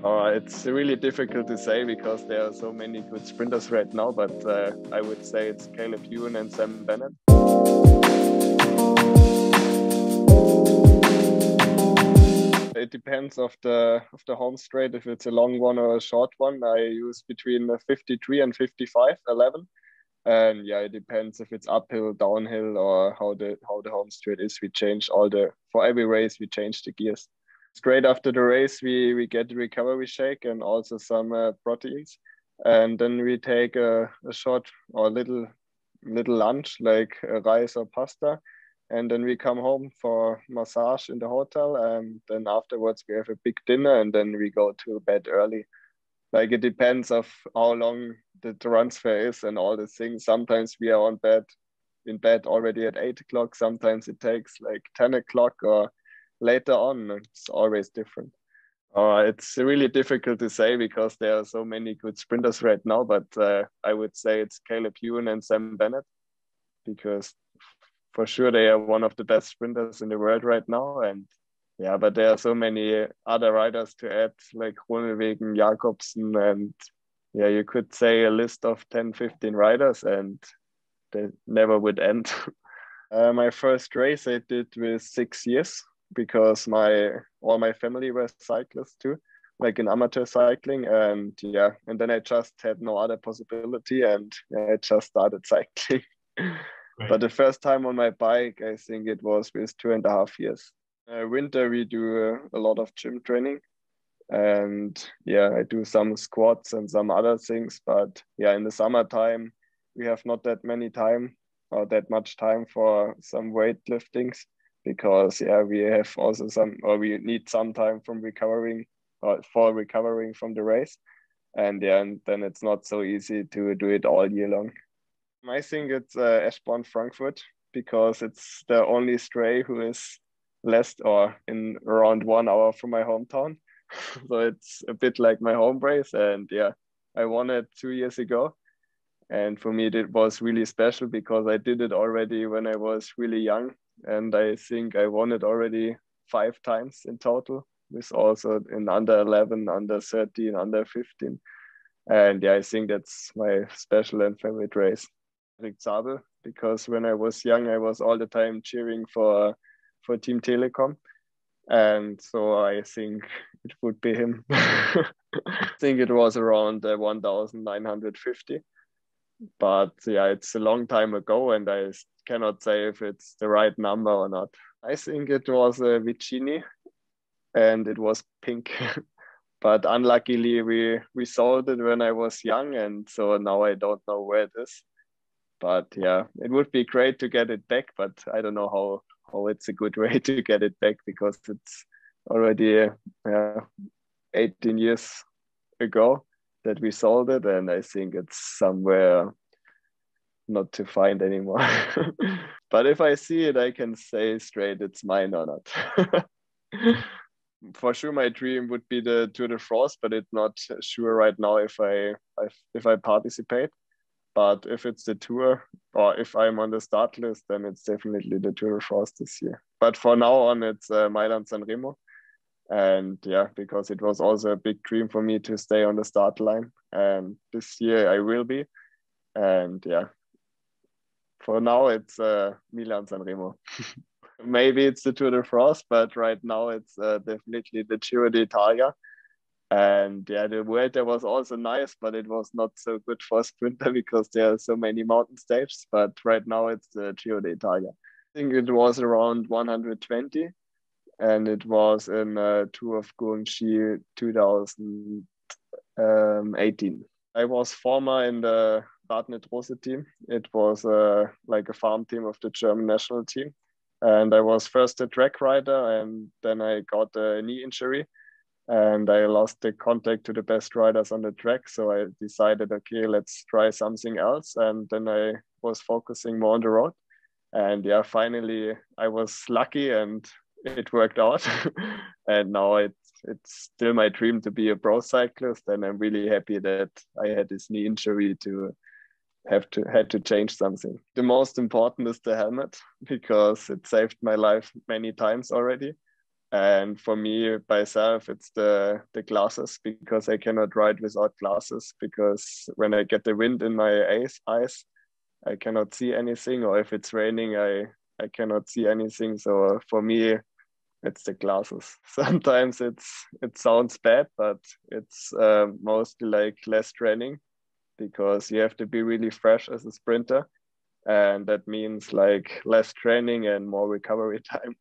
Uh, it's really difficult to say because there are so many good sprinters right now, but uh, I would say it's Caleb Ewan and Sam Bennett. It depends of the of the home straight. If it's a long one or a short one, I use between 53 and 55, 11. And yeah, it depends if it's uphill, downhill, or how the how the home straight is. We change all the for every race we change the gears straight after the race, we, we get the recovery shake and also some uh, proteins. And then we take a, a short or little little lunch like rice or pasta. And then we come home for massage in the hotel. And then afterwards we have a big dinner and then we go to bed early. Like it depends of how long the transfer is and all the things. Sometimes we are on bed in bed already at eight o'clock. Sometimes it takes like 10 o'clock or later on. It's always different. Uh, it's really difficult to say because there are so many good sprinters right now, but uh, I would say it's Caleb Ewan and Sam Bennett because for sure they are one of the best sprinters in the world right now. And yeah, but there are so many other riders to add, like Groenewegen, Jakobsen, and yeah, you could say a list of 10, 15 riders and they never would end. uh, my first race I did with six years because my all my family were cyclists too, like in amateur cycling, and yeah, and then I just had no other possibility, and yeah, I just started cycling. but the first time on my bike, I think it was with two and a half years. Uh, winter we do uh, a lot of gym training, and yeah, I do some squats and some other things. But yeah, in the summertime, we have not that many time or that much time for some weightliftings because yeah we have also some or we need some time from recovering or for recovering from the race. And yeah and then it's not so easy to do it all year long. I think it's uh, eschborn frankfurt because it's the only stray who is less or in around one hour from my hometown. So it's a bit like my home race and yeah i won it two years ago. And for me it was really special because i did it already when i was really young and I think I won it already five times in total. With also in under 11, under 13, under 15. And yeah, I think that's my special and favorite race. Rick Zabel, because when I was young, I was all the time cheering for for Team Telekom. And so I think it would be him. I think it was around uh, 1,950 but yeah, it's a long time ago, and I cannot say if it's the right number or not. I think it was a Vicini, and it was pink. but unluckily, we we sold it when I was young, and so now I don't know where it is. But yeah, it would be great to get it back, but I don't know how how it's a good way to get it back because it's already uh, 18 years ago that we sold it, and I think it's somewhere not to find anymore. but if I see it, I can say straight it's mine or not. For sure, my dream would be the Tour de France, but it's not sure right now if I if I participate. But if it's the tour or if I'm on the start list, then it's definitely the Tour de France this year. But for now on, it's uh, Milan San Remo and yeah because it was also a big dream for me to stay on the start line and this year i will be. And yeah for now it's uh, milan san remo maybe it's the tour de france but right now it's uh, definitely the giro d'italia. And yeah the Vuelta was also nice but it was not so good for a sprinter because there are so many mountain stages but right now it's the giro d'italia. I think it was around 120 and it was in uh, Tour of Guangxi 2018. I was former in the Radnet Rose team. It was uh, like a farm team of the German national team. And I was first a track rider, and then I got a knee injury, and I lost the contact to the best riders on the track. So I decided, okay, let's try something else. And then I was focusing more on the road. And yeah, finally I was lucky and it worked out and now it's it's still my dream to be a pro cyclist and i'm really happy that i had this knee injury to have to had to change something the most important is the helmet because it saved my life many times already And for me, myself, it's the the glasses because I cannot ride without glasses because when I get the wind in my eyes, I cannot see anything. Or if it's raining, I I cannot see anything. So for me, it's the glasses. Sometimes it's it sounds bad, but it's uh, mostly like less training because you have to be really fresh as a sprinter, and that means like less training and more recovery time.